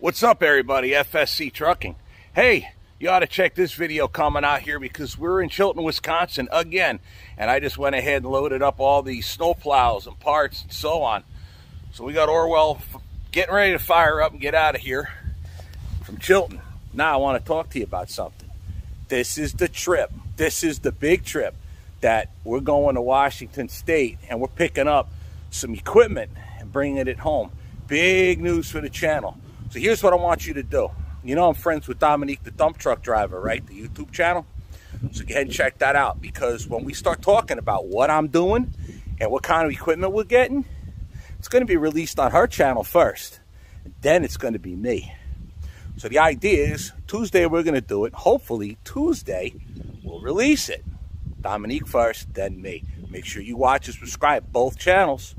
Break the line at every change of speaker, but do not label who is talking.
What's up, everybody? FSC Trucking. Hey, you ought to check this video coming out here because we're in Chilton, Wisconsin again. And I just went ahead and loaded up all these snow plows and parts and so on. So we got Orwell getting ready to fire up and get out of here from Chilton. Now I want to talk to you about something. This is the trip. This is the big trip that we're going to Washington State and we're picking up some equipment and bringing it home. Big news for the channel. So here's what I want you to do. You know I'm friends with Dominique the dump truck driver, right? The YouTube channel. So go ahead and check that out because when we start talking about what I'm doing and what kind of equipment we're getting, it's going to be released on her channel first. Then it's going to be me. So the idea is Tuesday we're going to do it. Hopefully Tuesday we'll release it. Dominique first, then me. Make sure you watch and subscribe both channels.